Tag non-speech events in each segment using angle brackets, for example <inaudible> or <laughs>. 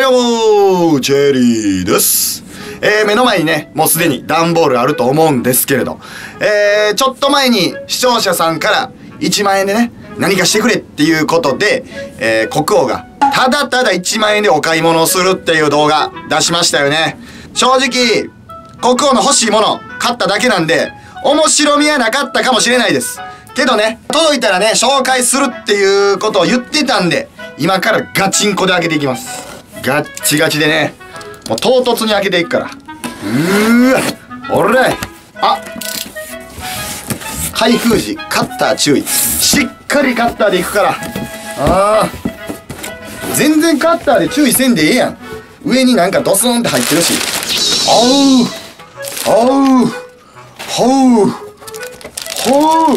はいどうもチェリーです。えー、目の前にねもうすでに段ボールあると思うんですけれど。えー、ちょっと前に視聴者さんから1万円でね何かしてくれっていうことで、えー、国王がただただ1万円でお買い物をするっていう動画出しましたよね。正直国王の欲しいもの買っただけなんで面白みはなかったかもしれないです。けどね届いたらね紹介するっていうことを言ってたんで今からガチンコで開けていきます。ガッチガチでね。もう唐突に開けていくから。うーわ。おら。あ。開封時カッター注意。しっかりカッターでいくから。あー。全然カッターで注意せんでええやん。上になんかドスンって入ってるし。おう。おう。ほう。ほう。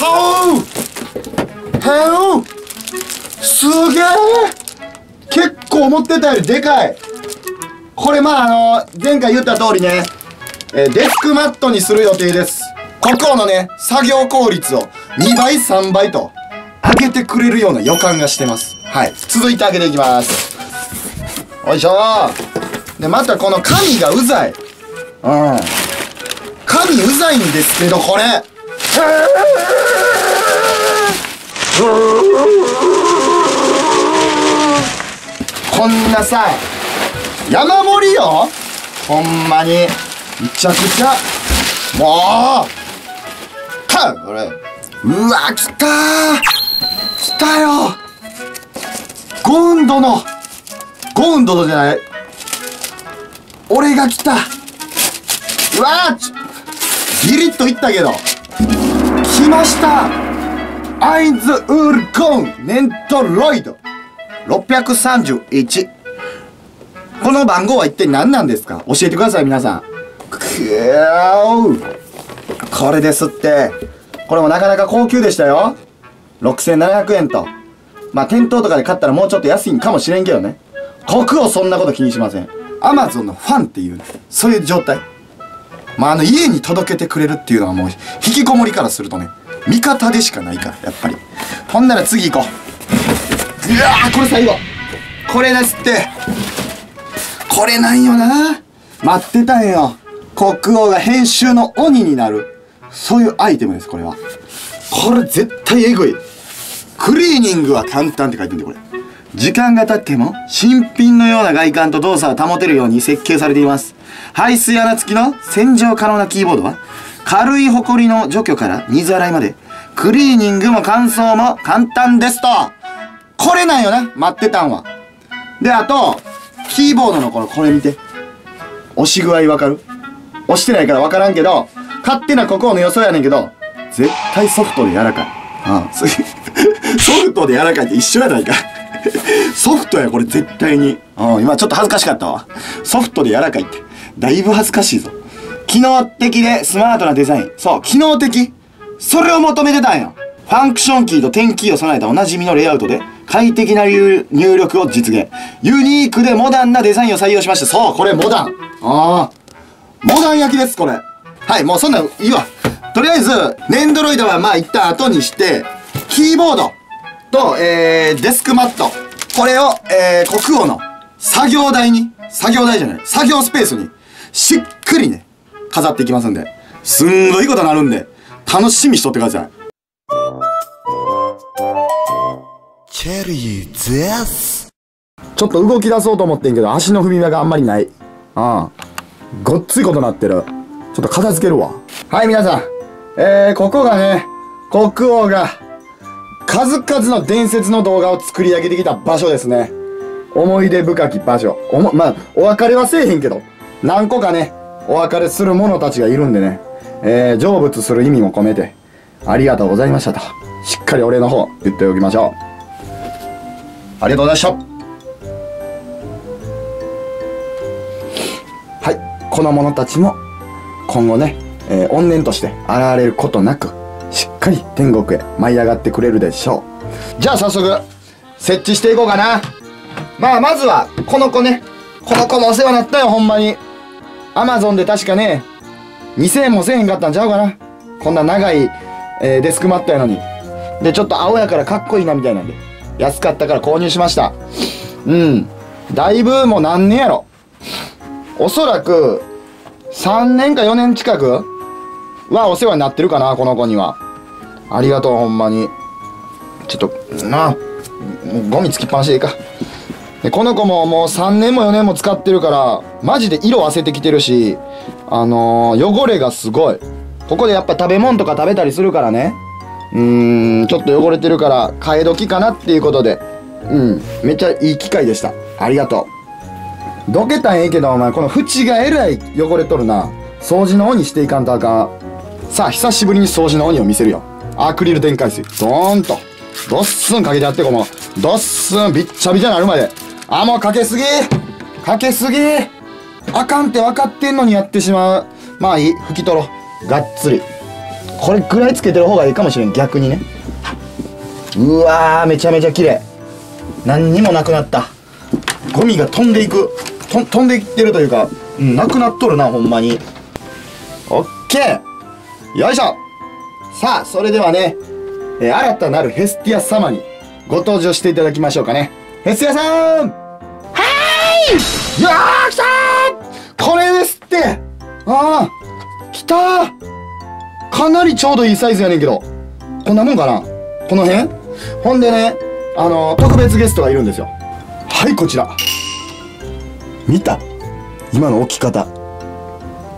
ほう。ほう。すげえ結構思ってたよりでかい。これまああの前回言った通りね、えーデスクマットにする予定です。国王のね作業効率を2倍3倍と上げてくれるような予感がしてます。はい。続いて開けていきます。よいしょ。でまたこの紙がうざい。うん。紙うざいんですけどこれ。こんなさ山盛りよ。ほんまに。めちゃくちゃ。もう。かこれ。うわ来た。来たよ。ゴンドのゴンドのじゃない。俺が来た。うわーちビリッといったけど。来ました。アイズウールコン。ネントロイド。631この番号は一体何なんですか？教えてください皆さん。くーこれですって。これもなかなか高級でしたよ。6700円と。まあ店頭とかで買ったらもうちょっと安いんかもしれんけどね。国王そんなこと気にしません。アマゾンのファンっていうそういう状態。まあ、あの家に届けてくれるっていうのはもう引きこもりからするとね味方でしかないからやっぱり。ほんなら次行こう。うわーこれ最後。これですって。これなんよな。待ってたんよ。国王が編集の鬼になる。そういうアイテムですこれは。これ絶対エグい。クリーニングは簡単って書いてんでこれ。時間が経っても新品のような外観と動作を保てるように設計されています。排水穴付きの洗浄可能なキーボードは軽いホコリの除去から水洗いまでクリーニングも乾燥も簡単ですと。これなんよな。待ってたんは。であとキーボードのこのこれ見て。押し具合わかる？押してないからわからんけど勝手な国王の予想やねんけど絶対ソフトで柔らかい。ああ <laughs> ソフトで柔らかいって一緒やないか。<laughs> ソフトやこれ絶対に。うん今ちょっと恥ずかしかったわ。ソフトで柔らかいって。だいぶ恥ずかしいぞ。機能的でスマートなデザイン。そう機能的。それを求めてたんよ。ファンクションキーとテンキーを備えたおなじみのレイアウトで。快適な入力を実現。ユニークでモダンなデザインを採用しました。そうこれモダン。ああモダン焼きですこれ。はいもうそんなんいいわ。とりあえずネンドロイドはまあ一旦後にしてキーボードと、えー、デスクマット。これを、えー、国王の作業台に作業台じゃない作業スペースにしっかりね飾っていきますんで。すんごいことになるんで楽しみにしとってください。ェリーです。ちょっと動き出そうと思ってんけど足の踏み場があんまりない。ああごっついことなってる。ちょっと片付けるわ。はい皆さん。えー、ここがね国王が数々の伝説の動画を作り上げてきた場所ですね。思い出深き場所。おもまあお別れはせえへんけど何個かねお別れする者たちがいるんでね。えー、成仏する意味も込めてありがとうございましたと。しっかりお礼の方言っておきましょう。ありがとうございました。はい。この者たちも今後ね、えー怨念として現れることなくしっかり天国へ舞い上がってくれるでしょう。じゃあ早速設置していこうかな。まあまずはこの子ね。この子もお世話になったよほんまに。アマゾンで確かね2000円も1000円買ったんちゃうかな。こんな長い、えーデスクマットやのに。でちょっと青やからかっこいいなみたいなんで。安かったから購入しました。うん。だいぶもう何年やろ。おそらく3年か4年近くはお世話になってるかなこの子には。ありがとうほんまに。ちょっとなあゴミつきっぱなしでいいか。でこの子ももう3年も4年も使ってるからマジで色あせてきてるしあのー汚れがすごい。ここでやっぱ食べ物とか食べたりするからね。うーんちょっと汚れてるから替え時かなっていうことで。うんめっちゃいい機会でした。ありがとう。どけたんええけどお前この縁がえらい汚れとるな。掃除の鬼していかんとあかん。さあ久しぶりに掃除の鬼を見せるよ。アクリル電解水。ドーンと。ドッスンかけてやってこの。ドッスンびっちゃびちゃなるまで。あもうかけすぎ。かけすぎ。あかんって分かってんのにやってしまう。まあいい。拭き取ろう。がっつり。これぐらいつけてる方がいいかもしれん。逆にね。うわーめちゃめちゃ綺麗。何にもなくなった。ゴミが飛んでいく。と飛んでいってるというか、うん、なくなっとるなほんまに。オッケー。よいしょ。さあそれではね、えー新たなるヘスティア様にご登場していただきましょうかね。ヘスティアさん。はーいちょうどいいサイズやねんけどこんなもんかな？この辺？ほんでねあの特別ゲストがいるんですよ。はいこちら。見た？今の置き方。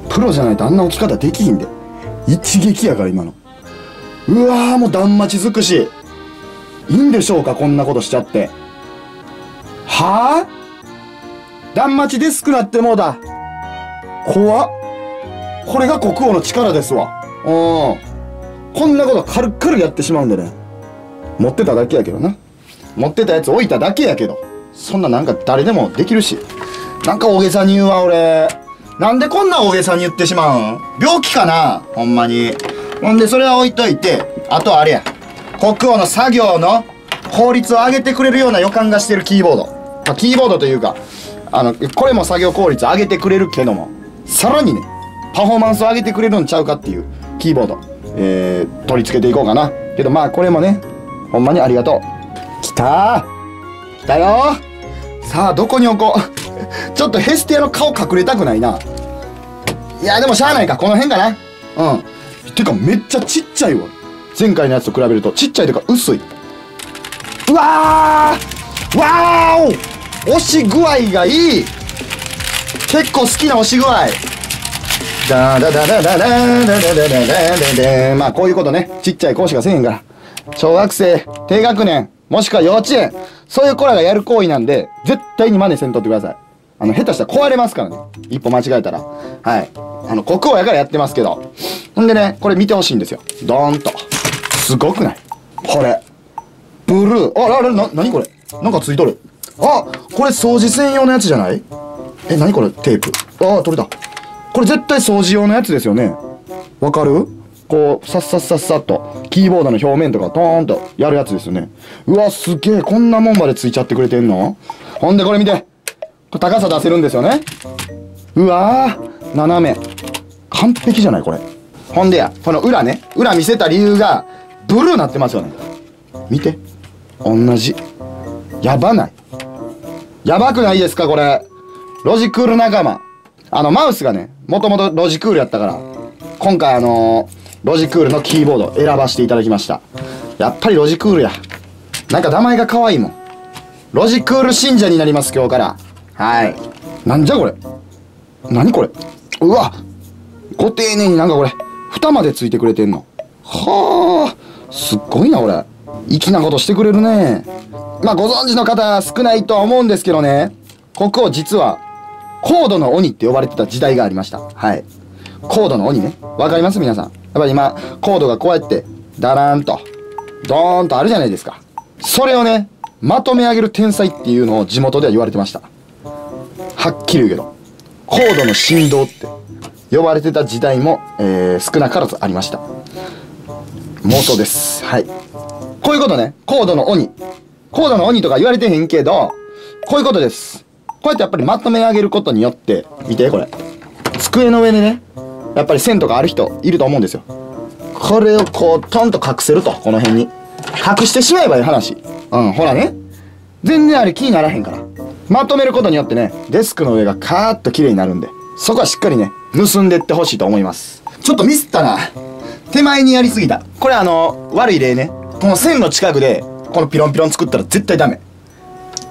プロじゃないとあんな置き方できひんで。一撃やから今の。うわーもう断末尽くし。いいんでしょうか？こんなことしちゃって。はあ？断末デスクなってもうだ。怖っ。これが国王の力ですわ。うん。こんなこと軽々やってしまうんでね。持ってただけやけどな。持ってたやつ置いただけやけど。そんななんか誰でもできるし。なんか大げさに言うわ俺。なんでこんな大げさに言ってしまうん？病気かな？ほんまに。ほんでそれは置いといて。あとはあれや。国王の作業の効率を上げてくれるような予感がしてるキーボード、まあ、キーボードというかあのこれも作業効率上げてくれるけども。さらにねパフォーマンスを上げてくれるんちゃうかっていうキーボード、えー、取り付けていこうかな。けどまあこれもねほんまにありがとう。来たー。来たよさあどこに置こう。<laughs> ちょっとヘスティアの顔隠れたくないな。いやでもしゃあないか。この辺かな。うん。てかめっちゃちっちゃいわ。前回のやつと比べると。ちっちゃいというか薄い。うわー。わーお。押し具合がいい。結構好きな押し具合。ダダダダダダダダダダダダまあこういうことねちっちゃい子しかせえへんから小学生低学年もしくは幼稚園そういう子らがやる行為なんで絶対に真似せんとってくださいあの下手したら壊れますからね一歩間違えたらはいあの国王やからやってますけどほんでねこれ見てほしいんですよドーンとすごくないこれブルーああれな何これなんかついとるあこれ掃除専用のやつじゃないえ何これテープああ取れたこれ絶対掃除用のやつですよね。わかる？こうさっさっさっさっとキーボードの表面とかトーンとやるやつですよね。うわすげえ。こんなもんまでついちゃってくれてんの？ほんでこれ見て。これ高さ出せるんですよね。うわー斜め。完璧じゃないこれ。ほんでやこの裏ね裏見せた理由がブルーなってますよね。見て。同じ。やばない。やばくないですかこれ。ロジクール仲間。あのマウスがねもともとロジクールやったから今回あのーロジクールのキーボード選ばせていただきました。やっぱりロジクールや。なんか名前が可愛いもん。ロジクール信者になります今日から。はい。なんじゃこれ。何これ。うわ。ご丁寧になんかこれ蓋までついてくれてんの。はあ。すっごいなこれ。粋なことしてくれるね。まあご存知の方少ないとは思うんですけどね。国王実は高度の鬼って呼ばれてた時代がありました。はい。高度の鬼ね。わかります？皆さん。やっぱり今コードがこうやってダラーンとドーンとあるじゃないですか。それをねまとめ上げる天才っていうのを地元では言われてました。はっきり言うけどコードの振動って呼ばれてた時代も、えー少なからずありました。妄想です。はい。こういうことね。コードの鬼。コードの鬼とか言われてへんけどこういうことです。こうやってやっぱりまとめ上げることによって見てこれ。机の上でねやっぱり線とかある人いると思うんですよ。これをこうトンと隠せるとこの辺に。隠してしまえばいい話。うんほらね。全然あれ気にならへんから。まとめることによってねデスクの上がカーッと綺麗になるんでそこはしっかりね結んでってほしいと思います。ちょっとミスったな。手前にやりすぎた。これあの悪い例ね。この線の近くでこのピロンピロン作ったら絶対ダメ。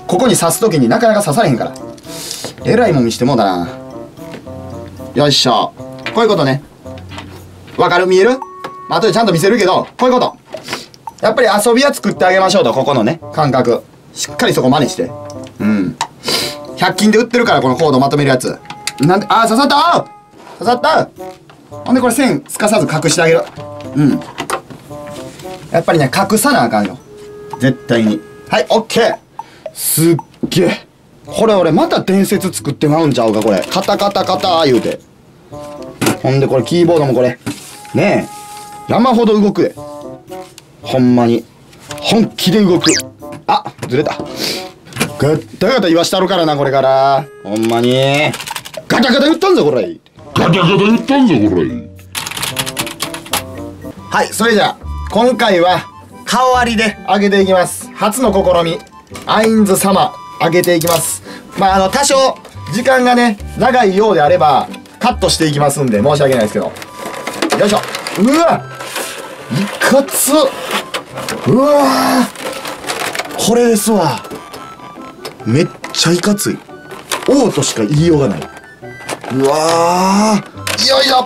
ここに刺す時になかなか刺されへんから。えらいもん見してもうだな。よいしょ。こういうことね。わかる？見える？あ後でちゃんと見せるけどこういうこと。やっぱり遊びは作ってあげましょうとここのね感覚。しっかりそこ真似して。うん。100均で売ってるからこのコードまとめるやつ。なんであー刺さった？刺さった？ほんでこれ線すかさず隠してあげる。うん。やっぱりね隠さなあかんよ。絶対に。はいオッケー。すっげえ。これ俺また伝説作ってまうんちゃうかこれ。カタカタカタ言うて。ほんでこれキーボードもこれ。ねえ。山ほど動くで。ほんまに。本気で動く。あずれた。ガッタガタ言わしたるからなこれから。ほんまに。ガタガタ言ったんぞこれ。ガタガタ言ったんぞこれ。はいそれじゃあ今回は顔割りで上げていきます。初の試みアインズ様上げていきます。まああの多少時間がね長いようであればカットしていきますんで申し訳ないですけど。よいしょ。うわいかつ。うわこれですわ。めっちゃいかつい。王としか言いようがない。うわーよいしょ。よっ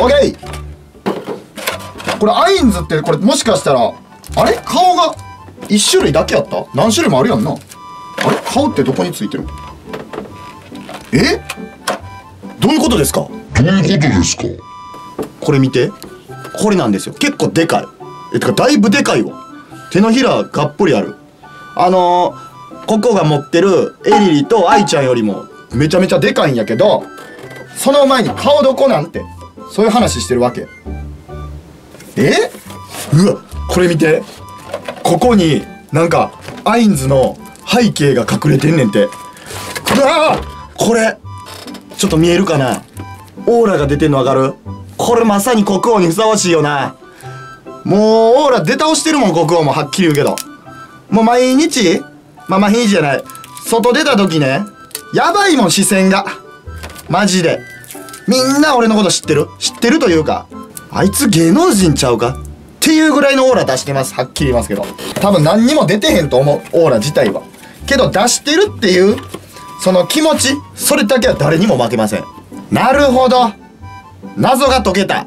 オッケー。これアインズってこれもしかしたらあれ？顔が1種類だけやった？何種類もあるやんな。あれ？顔ってどこについてる？え？どういうことですか？どういうことですか？これ見て。これなんですよ。結構でかい。えてかだいぶでかいわ。手のひらがっぽりある。あのー、ここが持ってるエリリとアイちゃんよりもめちゃめちゃでかいんやけどその前に顔どこなんて？そういう話してるわけ。え？うわこれ見てここになんかアインズの背景が隠れてんねんて。うわーこれちょっと見えるかな？オーラが出てんのわかる？これまさに国王にふさわしいよな。もうオーラ出倒してるもん国王もはっきり言うけど。もう毎日まあ毎日じゃない。外出た時ねやばいもん視線が。マジで。みんな俺のこと知ってる？知ってるというかあいつ芸能人ちゃうか？っていうぐらいのオーラ出してます。はっきり言いますけど。多分何にも出てへんと思うオーラ自体は。けど出してるっていうその気持ちそれだけは誰にも負けません。なるほど。謎が解けた。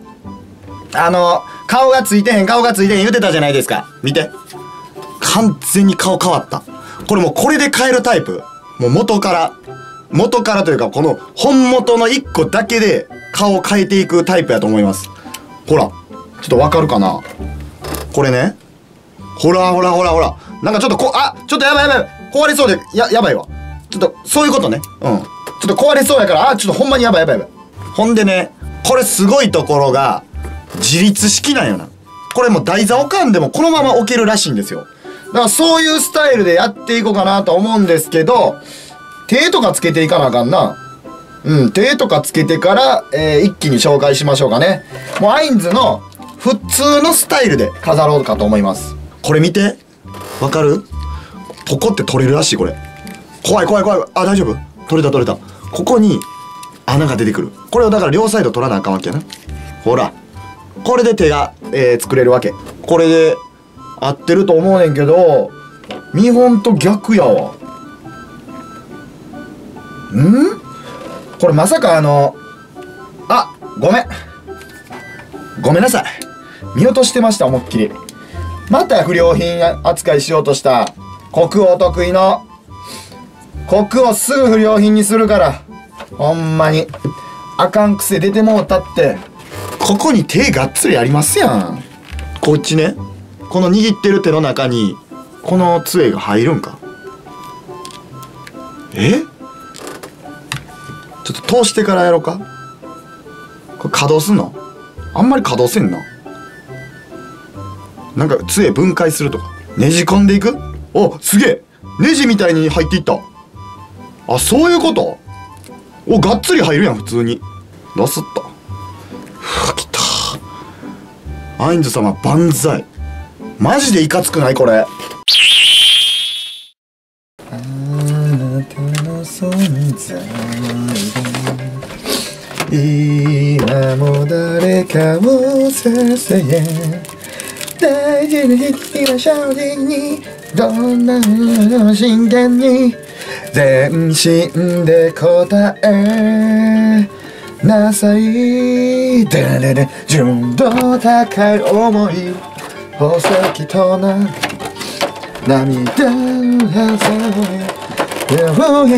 あの顔がついてへん顔がついてへん言うてたじゃないですか。見て。完全に顔変わった。これもうこれで変えるタイプ。もう元から。元からというかこの本元の1個だけで顔を変えていくタイプやと思います。ほらちょっとわかるかな？これね。ほらほらほらほら。なんかちょっとこあちょっとやばいやばい。壊れそうでややばいわ。ちょっとそういうことね。うん。ちょっと壊れそうやからあちょっとほんまにやばいやばいやばい。ほんでねこれすごいところが自立式なんよな。これもう台座置かんでもこのまま置けるらしいんですよ。だからそういうスタイルでやっていこうかなと思うんですけど手とかつけていかなあかんな。うん手とかつけてから、えー一気に紹介しましょうかね。もうアインズの普通のスタイルで飾ろうかと思います。これ見て。わかる？ポコって取れるらしいこれ。怖い怖い怖い。あ大丈夫。取れた取れた。ここに穴が出てくる。これをだから両サイド取らなあかんわけやな。ほら。これで手が、えー作れるわけ。これで合ってると思うねんけど見本と逆やわ。ん？これまさかあのあごめん。ごめんなさい。見落としてました思いっきり。また不良品扱いしようとした。国王得意の。国王すぐ不良品にするから。ほんまに。あかん癖出てもうたって。ここに手がっつりありますやん。こっちね。この握ってる手の中に。この杖が入るんか。え？ちょっと通してからやろうか。これ稼働すんの？あんまり稼働せんななんか杖分解するとか。ねじ込んでいく？おすげえ。ネジみたいに入っていった。あそういうこと？おがっつり入るやん普通に。なすった。ふわきた。アインズ様万歳。マジでいかつくない？これ。あなたの存在今も誰かをささや大事な日々は正直にどんな真剣に全身で答えなさいだれれ純度高い思い宝石とな涙のハサウェイ You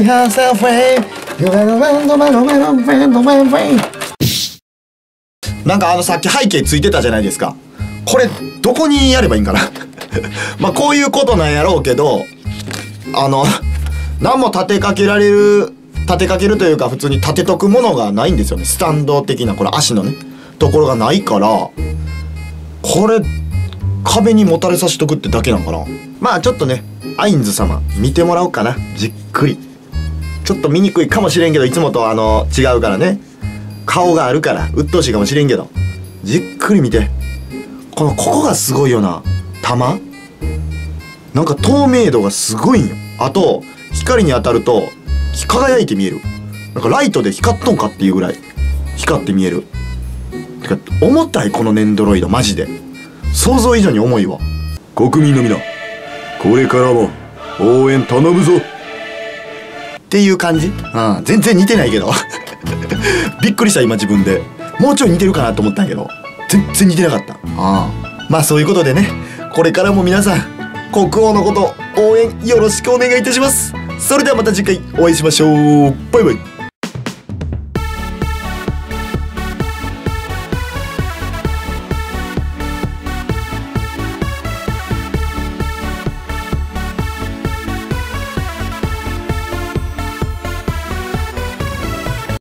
have a way You are the one the man the man the man the man way なんかあのさっき背景ついてたじゃないですか。これどこにやればいいんかな。<laughs> まあこういうことなんやろうけどあの何も立てかけられる立てかけるというか普通に立てとくものがないんですよね。スタンド的なこれ足のねところがないからこれ壁にもたれさしとくってだけなんかな。まあちょっとねアインズ様見てもらおうかな。じっくり。ちょっと見にくいかもしれんけどいつもとあの違うからね。顔があるから鬱陶しいかもしれんけど。じっくり見て。このここがすごいよな。玉？なんか透明度がすごいんよ。あと光に当たると輝いて見える。なんかライトで光っとんかっていうぐらい光って見える。てか重たいこのネンドロイドマジで。想像以上に重いわ。国民の皆これからも応援頼むぞ。っていう感じ？うん全然似てないけど。<laughs> びっくりした今自分で。もうちょい似てるかなと思ったんやけど全然似てなかった。ああ。まあそういうことでねこれからも皆さん国王のこと応援よろしくお願いいたします。それではまた次回お会いしましょう。バイバイ